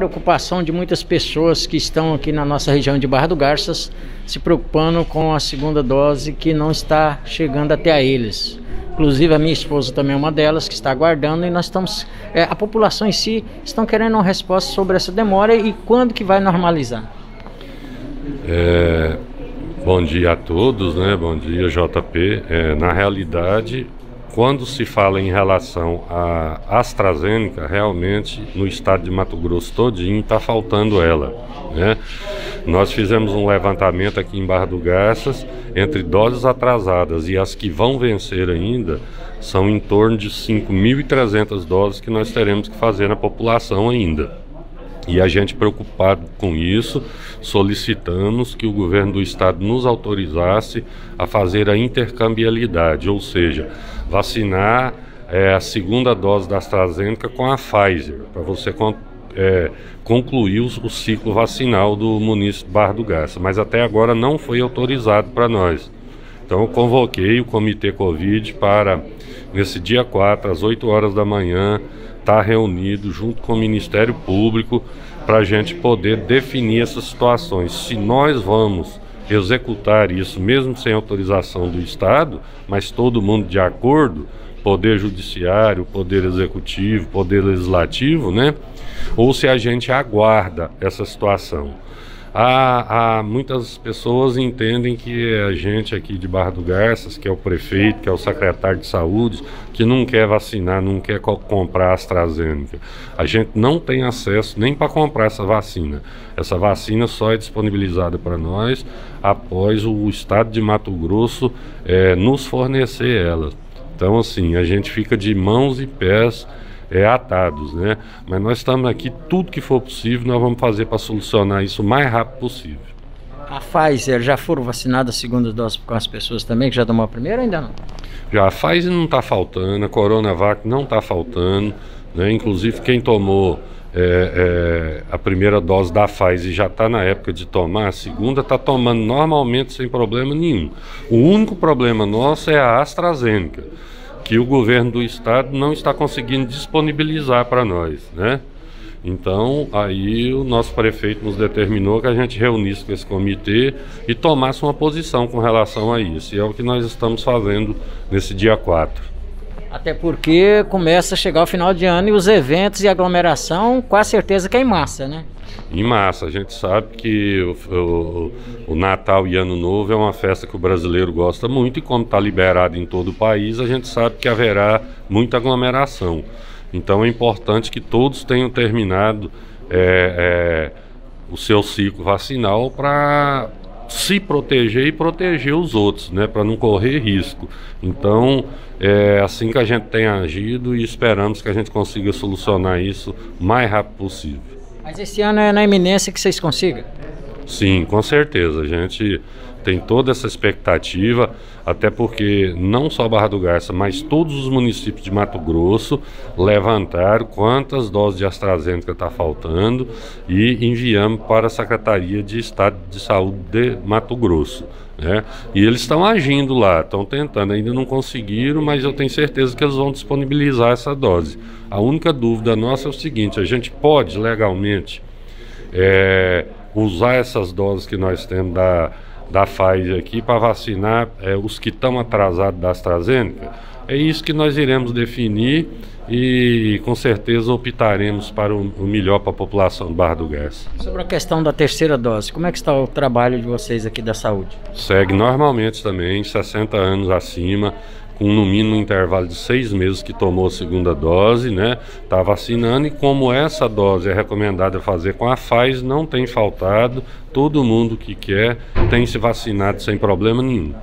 preocupação de muitas pessoas que estão aqui na nossa região de Barra do Garças se preocupando com a segunda dose que não está chegando até a eles. Inclusive a minha esposa também é uma delas que está aguardando e nós estamos, é, a população em si estão querendo uma resposta sobre essa demora e quando que vai normalizar. É, bom dia a todos, né? Bom dia JP. É, na realidade, quando se fala em relação à AstraZeneca, realmente no estado de Mato Grosso todinho está faltando ela. Né? Nós fizemos um levantamento aqui em Barra do Garças entre doses atrasadas e as que vão vencer ainda, são em torno de 5.300 doses que nós teremos que fazer na população ainda. E a gente preocupado com isso, solicitamos que o governo do estado nos autorizasse a fazer a intercambialidade, ou seja, vacinar é, a segunda dose da AstraZeneca com a Pfizer, para você é, concluir o, ciclo vacinal do município Barra do Garça. Mas até agora não foi autorizado para nós. Então convoquei o Comitê Covid para, nesse dia 4, às 8 horas da manhã, estar tá reunido junto com o Ministério Público para a gente poder definir essas situações. Se nós vamos executar isso, mesmo sem autorização do Estado, mas todo mundo de acordo, Poder Judiciário, Poder Executivo, Poder Legislativo, né? Ou se a gente aguarda essa situação. Há, há, muitas pessoas entendem que a gente aqui de Barra do Garças, que é o prefeito, que é o secretário de saúde, que não quer vacinar, não quer co comprar AstraZeneca. A gente não tem acesso nem para comprar essa vacina. Essa vacina só é disponibilizada para nós após o estado de Mato Grosso é, nos fornecer ela. Então, assim, a gente fica de mãos e pés é, atados, né? Mas nós estamos aqui, tudo que for possível, nós vamos fazer para solucionar isso o mais rápido possível. A Pfizer já foram vacinadas a segunda dose com as pessoas também que já tomou a primeira ainda não? Já, a Pfizer não está faltando, a Coronavac não está faltando, né? Inclusive quem tomou é, é, a primeira dose da Pfizer já está na época de tomar, a segunda está tomando normalmente sem problema nenhum. O único problema nosso é a AstraZeneca que o governo do estado não está conseguindo disponibilizar para nós, né? Então, aí o nosso prefeito nos determinou que a gente reunisse com esse comitê e tomasse uma posição com relação a isso. E é o que nós estamos fazendo nesse dia 4. Até porque começa a chegar o final de ano e os eventos e aglomeração, com a certeza que é em massa, né? em massa. A gente sabe que o, o, o, Natal e Ano Novo é uma festa que o brasileiro gosta muito e como está liberado em todo o país, a gente sabe que haverá muita aglomeração. Então é importante que todos tenham terminado é, é, o seu ciclo vacinal para se proteger e proteger os outros, né, para não correr risco. Então é assim que a gente tem agido e esperamos que a gente consiga solucionar isso o mais rápido possível. Mas esse ano é na iminência que vocês consigam? Sim, com certeza. A gente tem toda essa expectativa, até porque não só Barra do Garça, mas todos os municípios de Mato Grosso levantaram quantas doses de AstraZeneca está faltando e enviamos para a Secretaria de Estado de Saúde de Mato Grosso. Né? E eles estão agindo lá, estão tentando, ainda não conseguiram, mas eu tenho certeza que eles vão disponibilizar essa dose. A única dúvida nossa é o seguinte: a gente pode legalmente é, usar essas doses que nós temos da, da Pfizer aqui para vacinar é, os que estão atrasados da AstraZeneca? É isso que nós iremos definir e com certeza optaremos para o, melhor para a população do Barra do Gás. Sobre a questão da terceira dose, como é que está o trabalho de vocês aqui da saúde? Segue normalmente também, 60 anos acima, com no mínimo um intervalo de seis meses que tomou a segunda dose, né? Está vacinando e como essa dose é recomendada fazer com a Pfizer, não tem faltado, todo mundo que quer tem se vacinado sem problema nenhum.